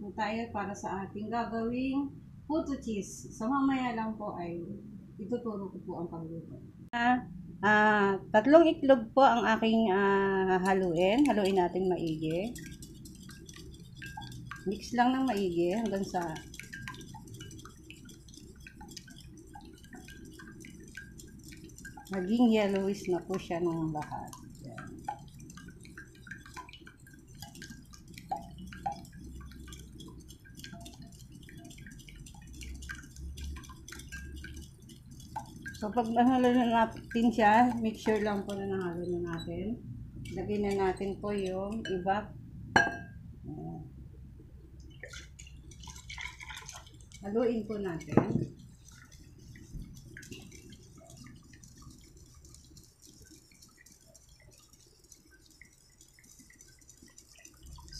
po tayo para sa ating gagawing puto cheese. So mamaya lang po ay ituturo ko po ang pagluto. Ah, ah, tatlong itlog po ang aking ah, haluin. Haluin natin maigi. Mix lang ng maigi hanggang sa maging yellowish na po siya ng lahat. Yan. So, pag nahalo na natin siya, make sure lang po na nahalo na natin. Lagyan na natin po yung. Ayan. Haluin po natin.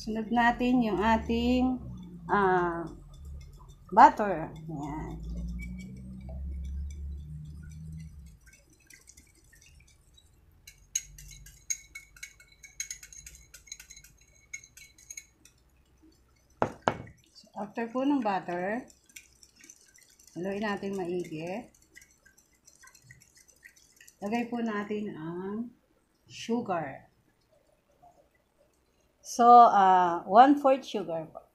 Sunod natin yung ating ah, butter. Ayan. After po ng butter, haluin natin maigi. Lagay po natin ang sugar. So, uh, one-fourth sugar po.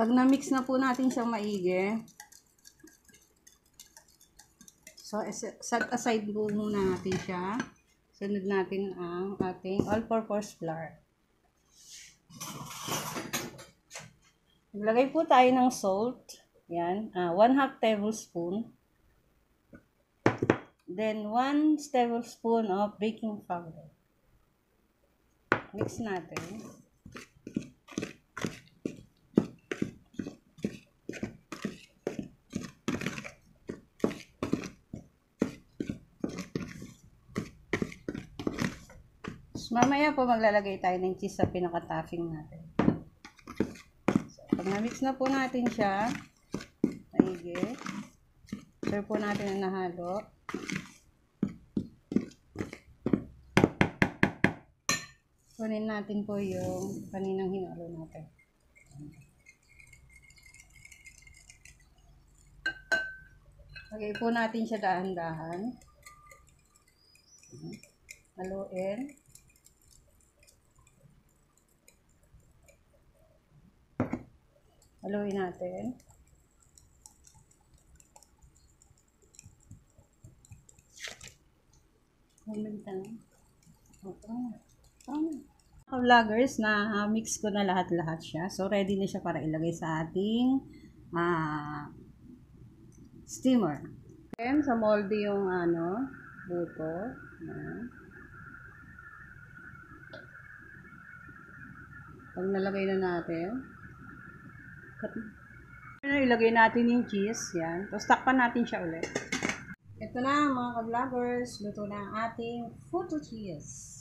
Pag na-mix na po natin siyang maigi, So, set aside po muna natin siya. Sunod natin ang ating all-purpose flour. Maglagay po tayo ng salt. Yan. ah, one half tablespoon. Then, one tablespoon of baking powder. Mix natin. Mamaya po maglalagay tayo ng cheese sa pinaka-topping natin. So, pag na-mix na po natin siya, maigi, sure po natin ang nahalo. Kunin natin po yung kaninang hinalo natin. Lagay po natin siya dahan-dahan. Haluin. Haluin natin. Comment lang. Okay. Tama. Vloggers na mix ko na lahat-lahat siya. So, ready na siya para ilagay sa ating ah, steamer. Then, sa molde yung ano, buto. Ayan. Pag nalagay na natin, ilagay natin yung cheese, yan. Tapos takpan natin siya ulit. Ito na mga ka-vloggers, luto na ang ating photo cheese.